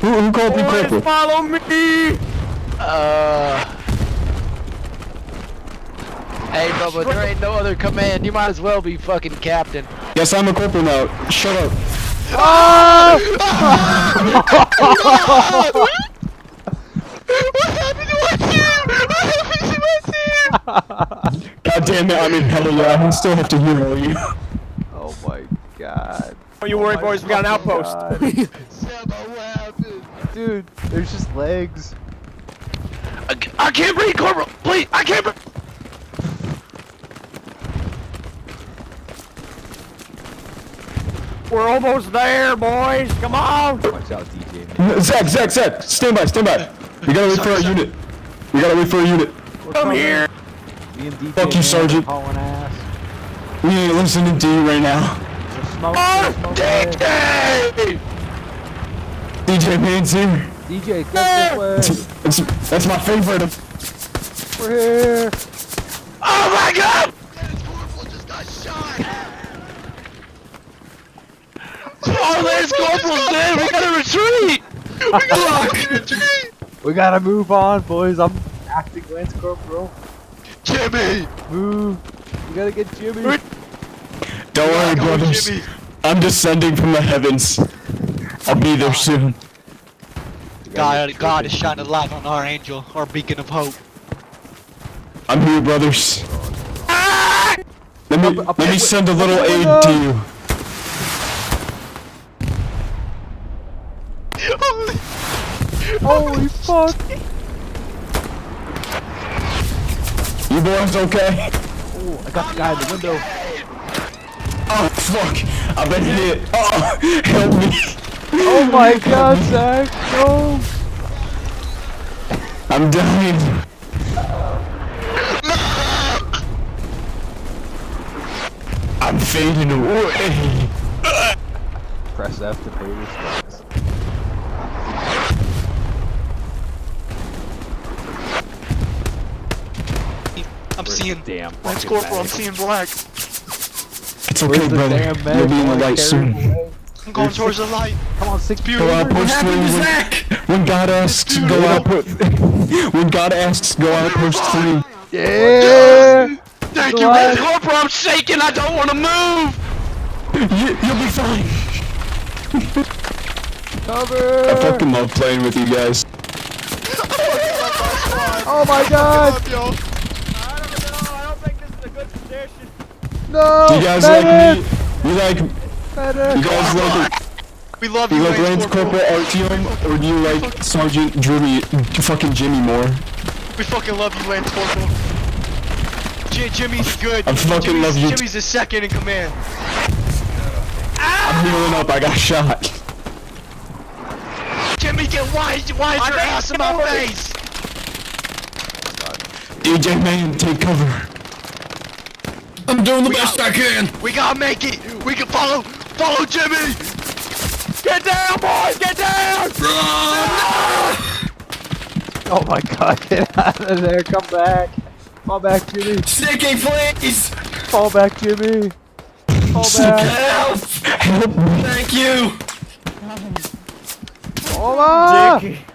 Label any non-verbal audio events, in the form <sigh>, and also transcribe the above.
Who, who called me Boys, corporal? follow me! Uh. Hey, Bubba, there ain't no other command. You might as well be fucking captain. Yes, I'm a corporal now. Shut up. What happened to my team? What happened to my team? God damn it, I'm in hell yeah. I still have to hero you. Oh my god. Don't you worry, boys, we got an outpost. <laughs> <laughs> Seba, what happened? Dude, there's just legs. I, I can't breathe, Corporal! Please, I can't breathe! We're almost there, boys. Come on. Watch out, DJ. Zach, Zach, Zach, stand by, stand by. We gotta wait for our unit. We gotta wait for a unit. Come here. Me and DJ Fuck you, Sergeant. Hauling ass. We ain't listening to you right now. Oh, there's smoke there. Oh, DJ! DJ Man's here. DJ, get this way. It's, that's my favorite. We're here. Oh my god! Corporal just got shot! Oh, there's Corporal's dead! We gotta retreat! We gotta retreat! We gotta move on, boys. I'm acting Lance Corporal. Jimmy! Move. We gotta get Jimmy. Don't worry, brothers. Jimmy. I'm descending from the heavens. I'll be there soon. God, God is shining light on our angel, our beacon of hope. I'm here, brothers. Ah! Let me let me send a little aid to you. Holy fuck. You boys okay? Oh, I got the guy in the window. Oh fuck! I've been hit. Oh, <laughs> help me! Oh my god, Zach. No. I'm dying. I'm fading away. Press F to pay respects. I'm Where's seeing. damn Lance fucking Corporal, I'm mag? seeing black. It's okay, the brother. You'll be in the light carry soon. It away. I'm going towards the light. Come on, six Beauty. Go out, What post three. When, <laughs> when God asks, go out. Put, when God asks, go out, post three. Yeah. Thank Go you, on. Lance Corporal! I'm shaking! I don't wanna move! You, you'll be fine. Cover. I Cover. fucking love playing with you guys. Oh my god. I don't know. I don't think this is a good position. No. You guys medic, like me? You like? Medic. You guys like? We love You you, like Lance Lance Corporal Corporal. Artyom, or do you like Sergeant Jimmy, fucking Jimmy more? We fucking love you, Lance Corporal. J Jimmy's good. I fucking Jimmy's, love you. Jimmy's the second in command. I'm healing up. I got shot. Jimmy, get wide, wide your ass in my face. DJ Man, take cover. I'm doing the best I can. We gotta make it. We can follow, follow Jimmy. Get down, boys! Get down! Run! Oh my god, get out of there. Come back. Fall back, Jimmy. Sticky, please. Fall back, Jimmy. Fall back. Help! Help! Thank you! Fall back. Dicky.